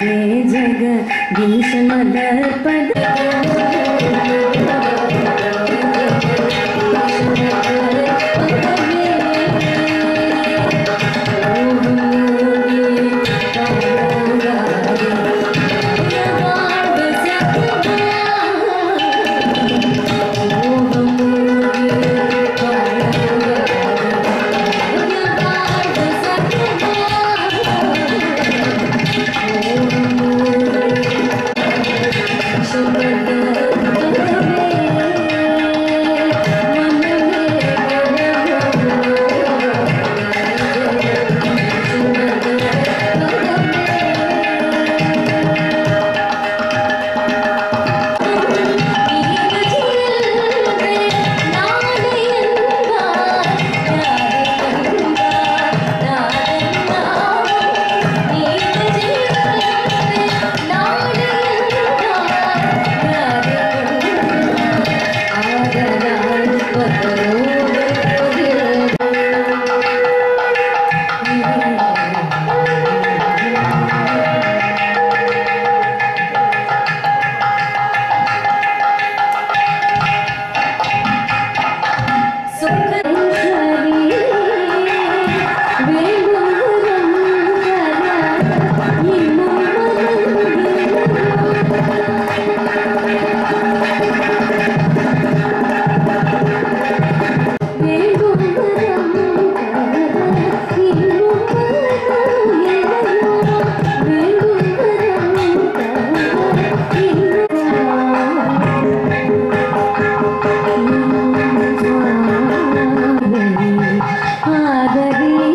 जग भीषम दर्पण ಆಗಲಿ